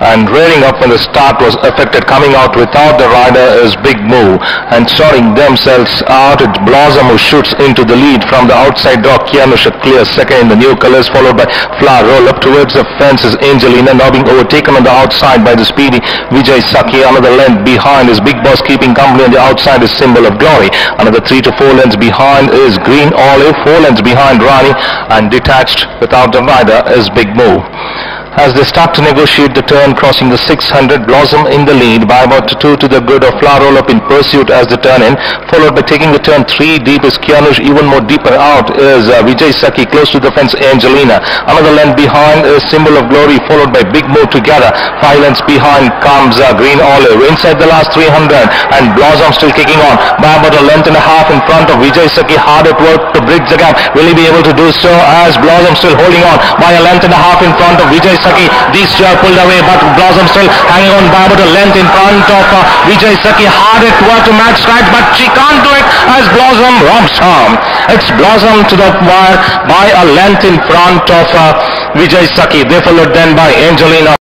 and rearing up when the start was affected. Coming out without the rider is Big Move and sorting themselves out. It's Blossom who shoots into the lead from the outside draw. Kianush a clear second in the new colors followed by Flower roll up towards the fence is Angelina now being overtaken on the outside by the speedy Vijay Saki. Another length behind is Big Boss keeping company on the outside is Symbol of Glory. Another three to four lengths behind is Green Olive. Four lengths behind Rani and detached without the rider is Big Move as they start to negotiate the turn crossing the 600 blossom in the lead by about two to the good of flower roll up in pursuit as the turn in followed by taking the turn three deep is Kianush even more deeper out is uh, Vijay Saki close to the fence Angelina. Another length behind is symbol of glory followed by big Mo together. Five lengths behind comes uh, green olive. Inside the last 300 and blossom still kicking on. By about a length and a half in front of Vijay Saki hard at work to bridge the gap. Will he be able to do so as blossom still holding on? By a length and a half in front of Vijay Saki these two are pulled away, but Blossom still hanging on by about a length in front of uh, Vijay Saki. Hard at work to match strike, but she can't do it as Blossom robs home. It's Blossom to the wire by a length in front of uh, Vijay Saki. They followed then by Angelina.